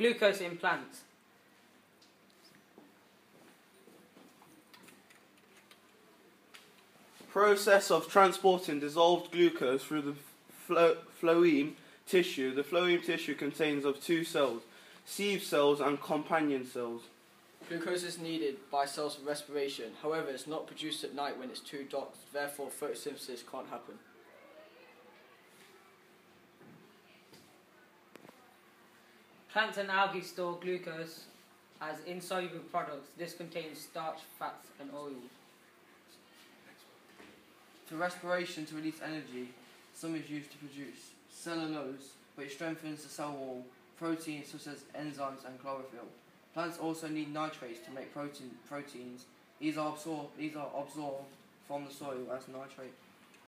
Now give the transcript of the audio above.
Glucose in plants. Process of transporting dissolved glucose through the phlo- phloem tissue. The phloem tissue contains of two cells, sieve cells and companion cells. Glucose is needed by cells for respiration. However, it's not produced at night when it's too dark. Therefore, photosynthesis can't happen. Plants and algae store glucose as insoluble products. This contains starch, fats, and oils. For respiration to release energy, some is used to produce cellulose, which strengthens the cell wall, proteins such as enzymes and chlorophyll. Plants also need nitrates to make protein, proteins. These are absorbed, these are absorbed from the soil as nitrate.